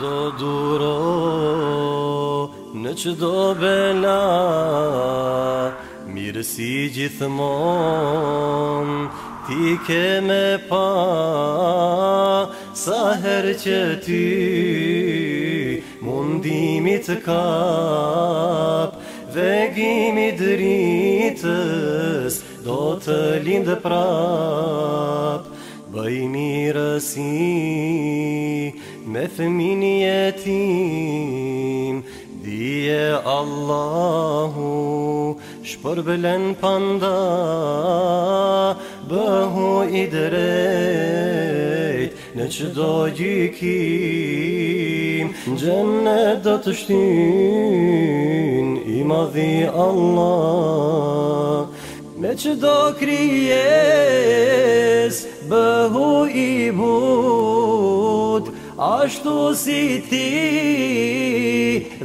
do duro në qdo bela Mirësi gjithmon ti ke me pa Sa her që ty mundimi të kap Dhe gimi dritës do të lindë prap Bëj mirësi mefmin yetim diye Allahu şpor bilen panda bahu idrejt në qdo gjikim Gjennet do të shtin i madhi Allah Me qdo kryes bëhu Ashtu si ti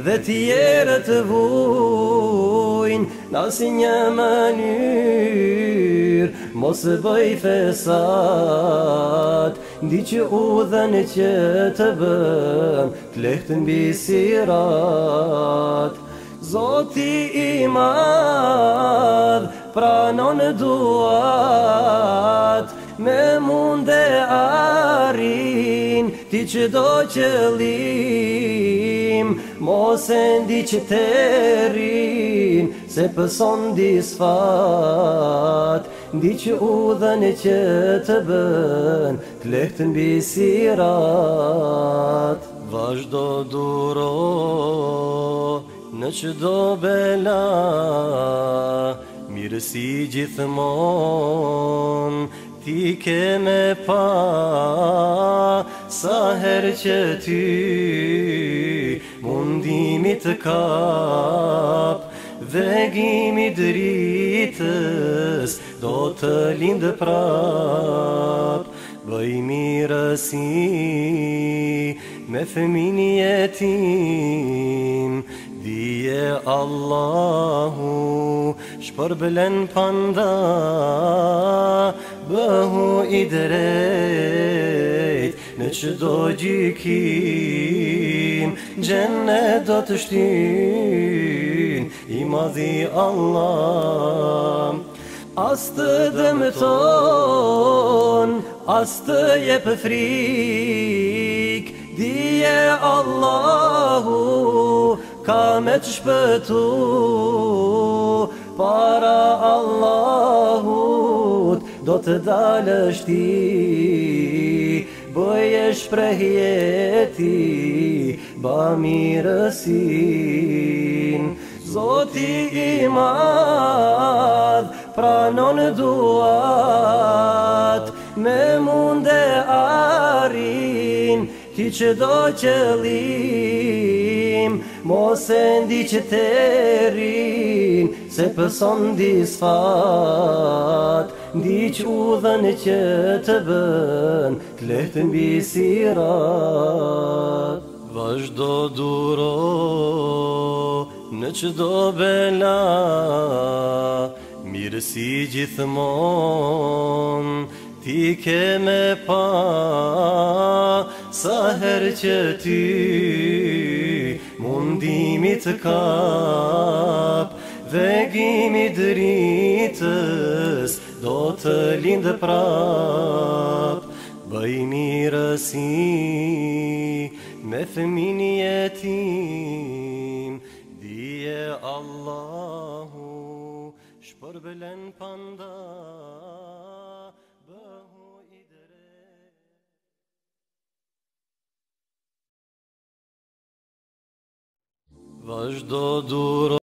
dhe tjere të vujnë Në si një mënyrë mos bëj fesat Ndi që u dhe në që të bëm të lehtën bisirat Zoti i madh pranon duat me mundet ti që do qëllim Mos e ndi që të rrin Se pëson disfat Ndi që u dhe në që të bën Të lehtë në bisirat Vashdo duro Në që do belat si gjithmon Ti ke me pa Sa her që ty Mundimi të kap Dhe gimi dritës Do të lindë prap Bëj mirësi Me fëmini jetim Dije Allahu shpërblen panda, bëhu i drejt Në çdo gjikim, gjennet do të shtin I ma zi Allah Astë dëmëton, astë je pë frik Dije Allahu, ka me që shpëtu para Allahut do të dalësh ti bëje shprehje ti mirësin zoti i madh pranon duat me mund e arin ki që do qëllim tim Mos e ndi që të rin Se pëson di sfat Ndi që u dhe që të bën Të lehtën bisirat Vash do duro Në që do bela Mirë si gjithmon Ti ke me pa Sa herë që ty të kap Dhe gimi dritës Do të lindë prap Bëj mirësi Me thëmin jetim Dije Allahu Shpërbëlen pandan Vazda dura